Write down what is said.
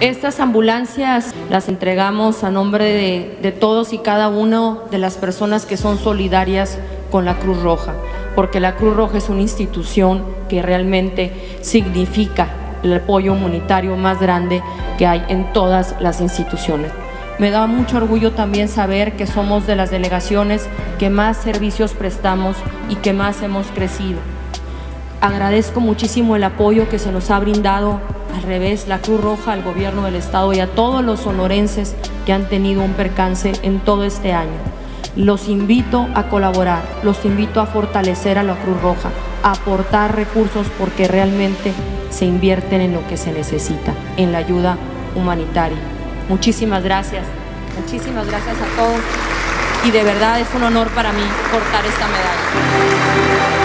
Estas ambulancias las entregamos a nombre de, todos y cada uno de las personas que son solidarias con la Cruz Roja, porque la Cruz Roja es una institución que realmente significa el apoyo humanitario más grande que hay en todas las instituciones. Me da mucho orgullo también saber que somos de las delegaciones que más servicios prestamos y que más hemos crecido. Agradezco muchísimo el apoyo que se nos ha brindado al revés la Cruz Roja, al gobierno del Estado y a todos los sonorenses que han tenido un percance en todo este año. Los invito a colaborar, los invito a fortalecer a la Cruz Roja, a aportar recursos porque realmente se invierten en lo que se necesita, en la ayuda humanitaria. Muchísimas gracias, muchísimas gracias a todos y de verdad es un honor para mí cortar esta medalla.